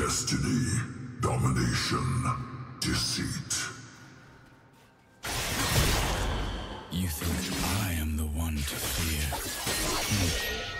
Destiny, domination, deceit. You think I am the one to fear?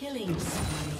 Killing spree.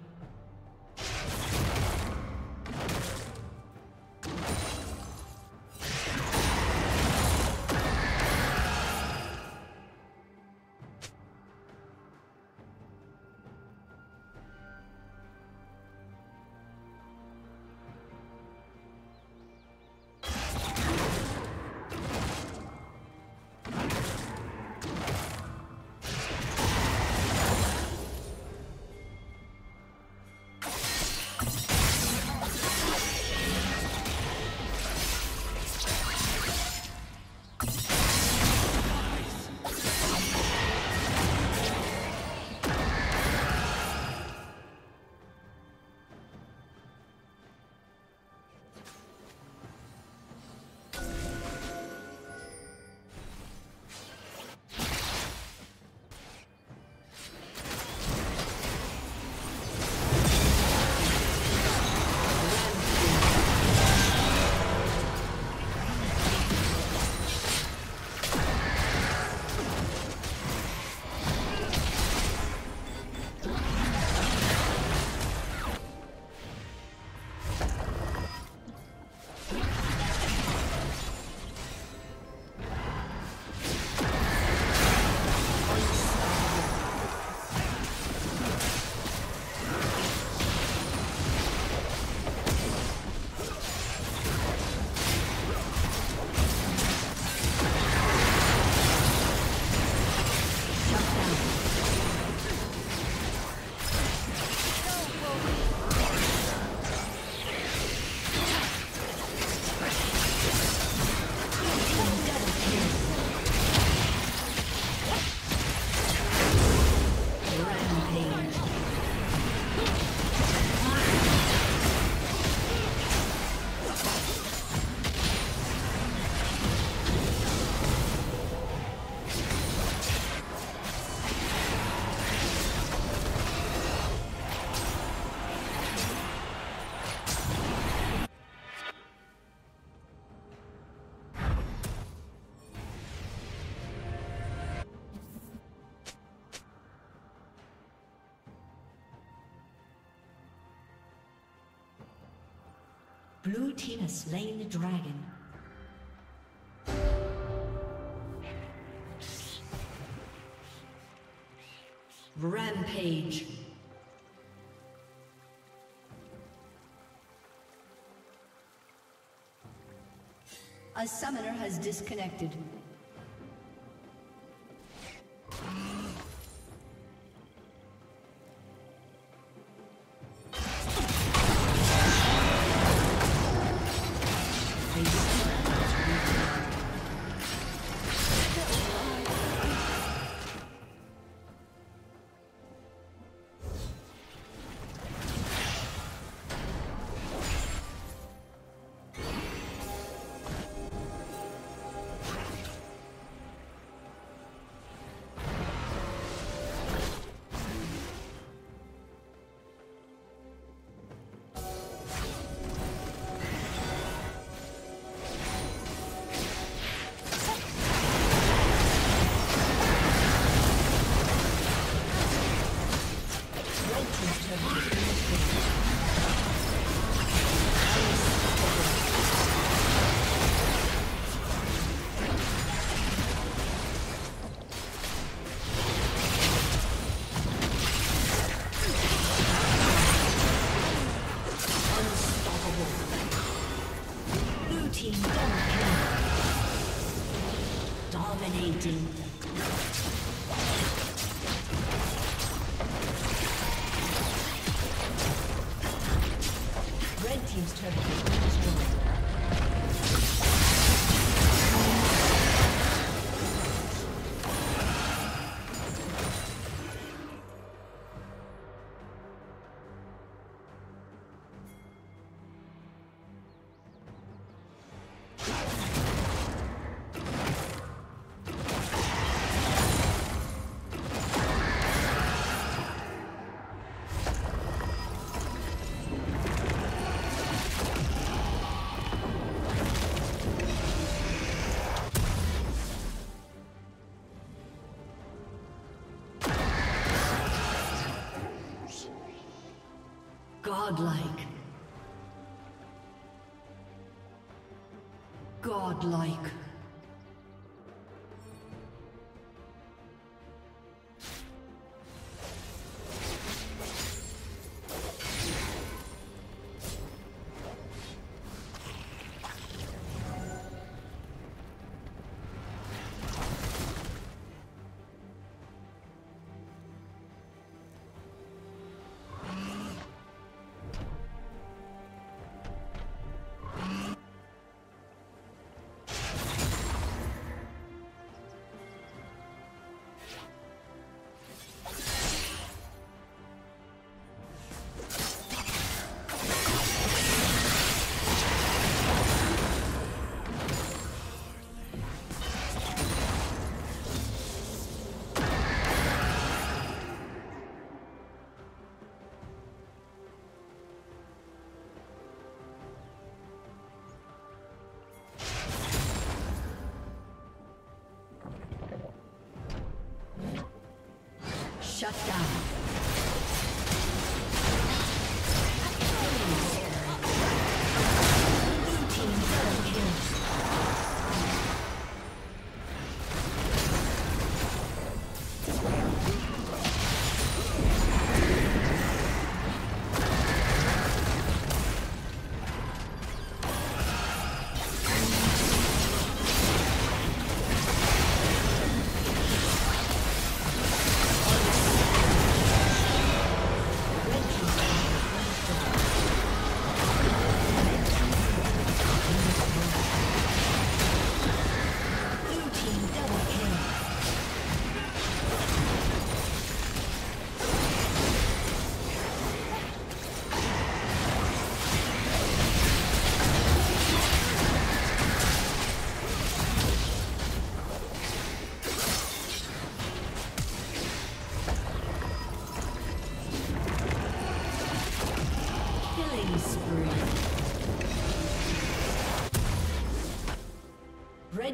Blue team has slain the dragon. Rampage. A summoner has disconnected. Godlike. Shut down.